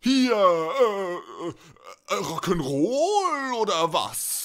Hier, äh, äh, äh, Rock'n'Roll oder was?